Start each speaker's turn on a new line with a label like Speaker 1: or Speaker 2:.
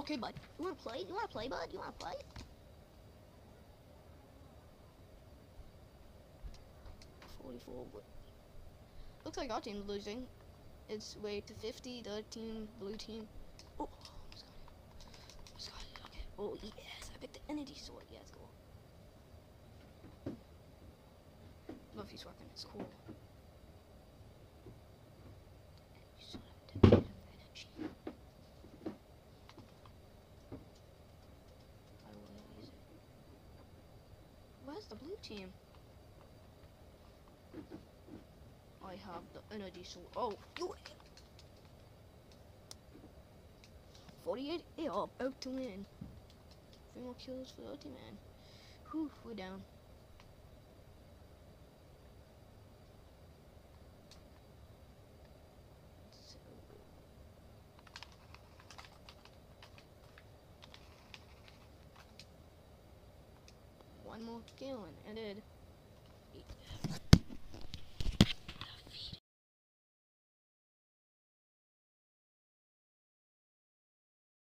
Speaker 1: Okay, bud. You wanna play? You wanna play, bud? You wanna play? Forty-four. Looks like our team's losing. It's way to fifty. The team, blue team. Oh, it. Almost got it. Okay. Oh yes, I picked the energy sword. Yeah, it's cool. Love these weapons. It's cool. Energy sword, energy. I will use it. Where's the blue team? I have the energy sword. Oh, you. 48. They are about to win. Three more kills for the man. Whew, we're down. So, one more kill and I did.